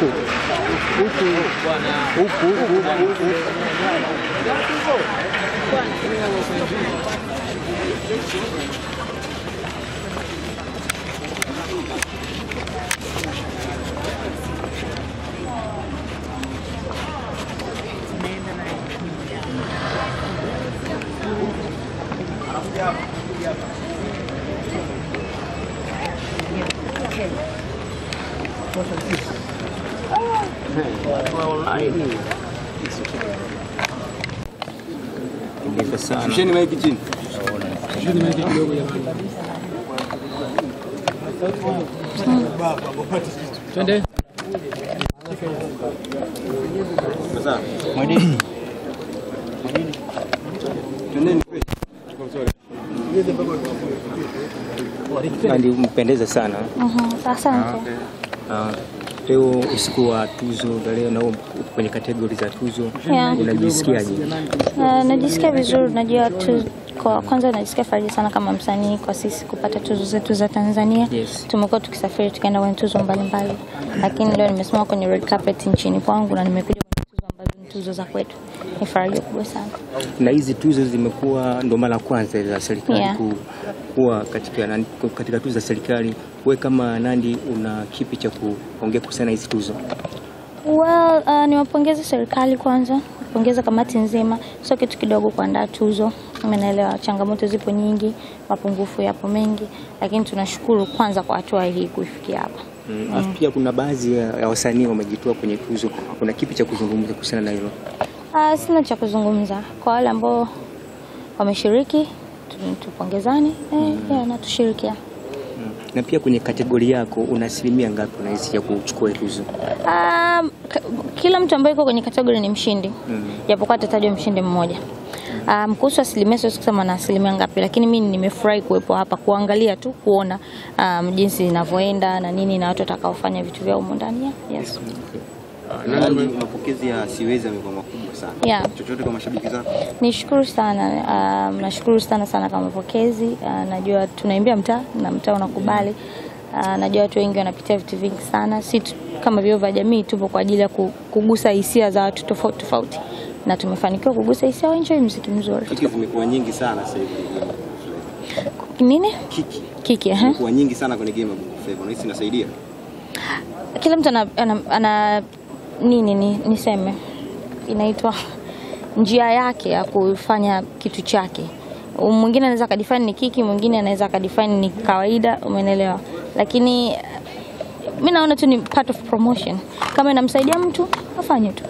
o Uco. o Uco. o Uco. Shusheni maiki. Twende. Sasa. Twendeni. Mpendeza sana. Mhm, Asante. Leo usiku wa tuzo na leo na kwenye kategori za tuzo Yeah. unajisikiaje? Uh, najisikia vizuri, najua tu kwa kwanza najisikia faraja sana kama msanii kwa sisi kupata tuzo zetu za Tanzania. Yes. Tumekuwa tukisafiri tukaenda kwenye tuzo mbalimbali, lakini leo nimesimama kwenye red carpet nchini kwangu na nimekuja tuzo za kwetu. Ni faraja kubwa sana. Na hizi tuzo zimekuwa ndo mara ya kwanza za serikali Yeah. ku, kuwa katika, katika tuzo za serikali. We kama Nandi una kipi cha kuongea kuhusiana na hizi tuzo? Well, uh, niwapongeze serikali kwanza, pongeza kamati nzima. Sio kitu kidogo kuandaa tuzo, umeelewa. Changamoto zipo nyingi, mapungufu yapo mengi, lakini tunashukuru kwanza kwa hatua hii kuifikia hapa. Mm. Alafu pia kuna baadhi ya wasanii wamejitoa kwenye tuzo. Kuna kipi cha kuzungumza kuhusiana na hilo? Uh, sina cha kuzungumza kwa wale ambao wameshiriki, tu- tupongezane eh, yeah, na tushirikia. Mm. Na pia kwenye kategori yako una asilimia ngapi unahisi ya kuchukua tuzo? Um, kila mtu ambaye yuko kwenye kategori ni mshindi Mm. japokuwa atatajwa mshindi mmoja. Um, kuhusu asilimia siwezi kusema na asilimia ngapi, lakini mimi nimefurahi kuwepo hapa kuangalia tu kuona um, jinsi inavyoenda na nini na watu watakaofanya vitu vyao humu ndani. Yes. Nandi, mapokezi ya siwezi yamekuwa makubwa sana. Yeah. Chochote kwa mashabiki zako? Nishukuru sana um, nashukuru sana sana kwa mapokezi uh, najua tunaimbia mtaa na mtaa unakubali. Uh, najua watu wengi wanapitia vitu vingi sana, si kama vyombo vya jamii, tupo kwa ajili ya kugusa hisia za watu tofauti tofauti, na tumefanikiwa kugusa hisia, waenjoy muziki mzuri. Kiki zimekuwa nyingi sana sasa hivi. Nini Kiki kiki eh? zimekuwa nyingi sana kwenye game ya Bongo Flava. Unahisi inasaidia? Kila mtu ana, ana, ana nini ni, niseme inaitwa njia yake ya kufanya kitu chake. Mwingine anaweza akadefine ni kiki, mwingine anaweza akadefine ni kawaida, umeelewa? Lakini mi naona tu ni part of promotion. Kama inamsaidia mtu afanye tu.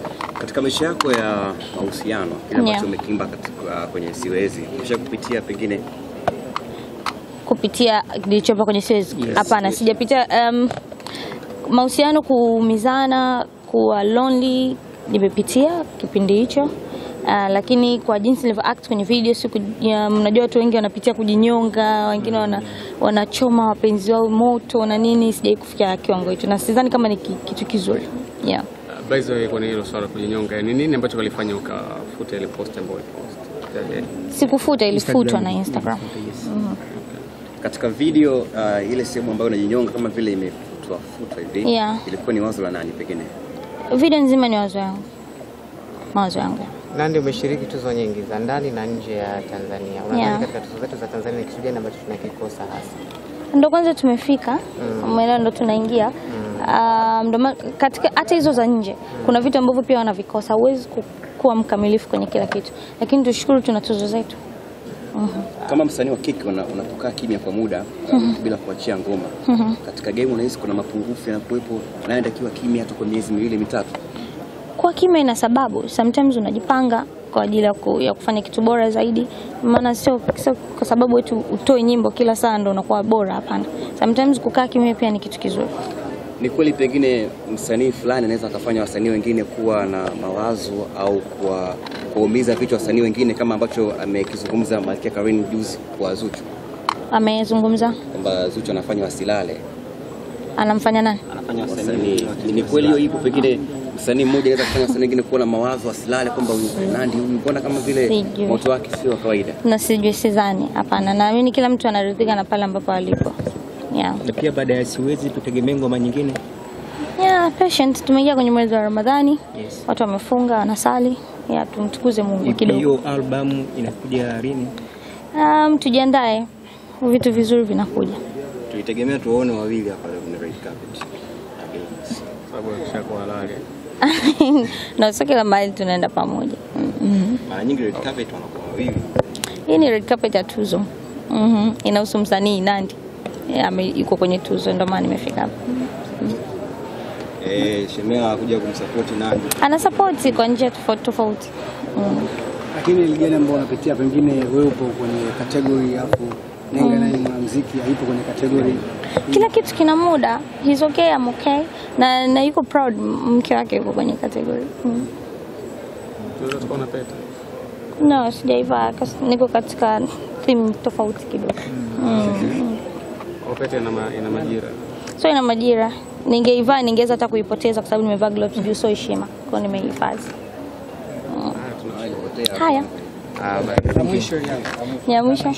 Katika maisha yako ya mahusiano, kile ambacho Yeah. umekimba katika kwenye siwezi, umesha kupitia pengine kupitia kilichopo kwenye siwezi. Hapana, yes. yes. sijapitia um, mahusiano kuumizana, kuwa lonely, nimepitia kipindi hicho. Uh, lakini kwa jinsi nilivyo act kwenye video siku mnajua watu wengi wanapitia kujinyonga, wengine wana, wanachoma wapenzi wao moto na nini, sijai kufikia kiwango hicho na sidhani kama ni kitu kizuri yeah. By the way, kwenye hilo swala kujinyonga, ni nini ambacho kalifanya ukafuta ile post ambayo ulipost? Sikufuta, ilifutwa Instagram. na Instagram. Yes. katika video uh, ile sehemu ambayo unajinyonga kama vile imefutwa futwa hivi Yeah. ilikuwa ni wazo la nani pengine? Video nzima ni wazo yangu, mawazo yangu. Nandi, umeshiriki tuzo nyingi za ndani na nje ya Tanzania. Unadhani Yeah. katika tuzo zetu za Tanzania ni kitu gani ambacho tunakikosa hasa? ndo kwanza tumefika umeelewa, ndo tunaingia Ah, ma- katika hata hizo za nje kuna vitu ambavyo pia wanavikosa. Huwezi kuwa mkamilifu kwenye kila kitu, lakini tushukuru tuna tuzo zetu. Kama msanii wa kike una- unapokaa kimya kwa muda uh, bila kuachia ngoma katika game, unahisi kuna mapungufu yanakuwepo, naye akiwa kimya hata kwa miezi miwili mitatu? Kwa kimya ina sababu, sometimes unajipanga kwa ajili ya, ku, ya kufanya kitu bora zaidi, maana sio sio kwa sababu wetu utoe nyimbo kila saa ndo unakuwa bora. Hapana, sometimes kukaa kimya pia ni kitu kizuri. Ni kweli pengine msanii fulani anaweza akafanya wasanii wengine kuwa na mawazo au kuwa kuumiza vichwa wasanii wengine kama ambacho amekizungumza Malkia Karin juzi kwa Zuchu Amezungumza, kwamba Zuchu anafanya wasilale, anamfanya nani? anafanya wasanii. Ni kweli hiyo ipo, pengine msanii mmoja anaweza kufanya wasanii wengine kuwa na mawazo wasilale, kwamba huyu nani huyu mbona kama vile moto wake sio wa kawaida. na sijui, sidhani. Hapana, naamini kila mtu anaridhika na pale ambapo alipo. Yeah. Na pia baada ya siwezi tutegemee ngoma nyingine. Yeah, patient. Tumeingia kwenye mwezi wa Ramadhani. Yes. Watu wamefunga, wanasali. Yeah, tumtukuze Mungu kidogo. Hiyo album inakuja lini? Um, tujiandae. Vitu vizuri vinakuja. tuitegemea tuwaone wawili hapa kwenye red carpet. Sababu akishakuwa halali. na sio kila mahali tunaenda pamoja. Mm. Mara nyingi red carpet wanakuwa wawili. Hii ni red carpet ya tuzo. Mhm. Inahusu msanii Nandy. Yuko kwenye tuzo ndio maana nimefika hapa. Eh, Shemela kuja kumsupport nani? Ana support kwa njia tofauti tofauti. Mm. Lakini ile gani ambayo unapitia, pengine wewe upo kwenye kategori hapo Nenga naye mwanamuziki haipo kwenye kategori Kila kitu kina muda. He's okay, I'm okay. Na na yuko proud mke wake yuko kwenye category. Mm. Tukaona pete. No, sijaivaa. Niko katika theme tofauti kidogo. Mm. Pete ina ma- ina majira. So ina majira. Ningeivaa ningeweza hata kuipoteza kwa sababu nimevaa gloves juu, so heshima. Kwa hiyo nimehifadhi. Haya, Ah, basi. la mwisho ya ni mwisho.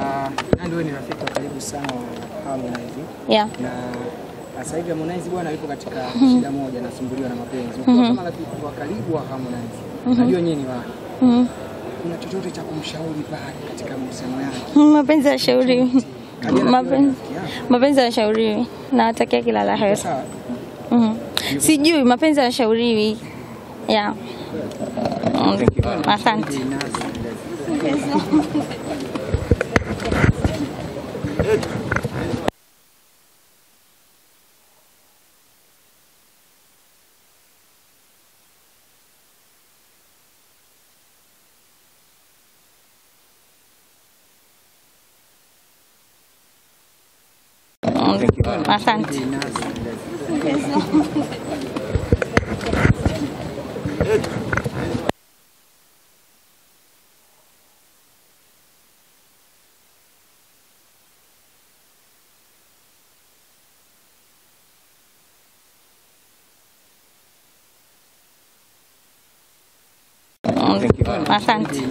Ah, Nandy wewe ni rafiki wa karibu sana wa Harmonize Yeah. na sasa hivi Harmonize bwana yupo katika shida moja, anasumbuliwa na mapenzi. Ukiwa kama rafiki wa karibu wa Harmonize, najua nyinyi ni Mhm. kuna chochote cha kumshauri pale katika mahusiano yake? Mapenzi ya Mapenzi mapenzi yanashauriwi. Nawatakia kila la heri. Mm -hmm. Sijui mapenzi yanashauriwi. Yeah. Mm. Asante. Mm. Asante. Asante.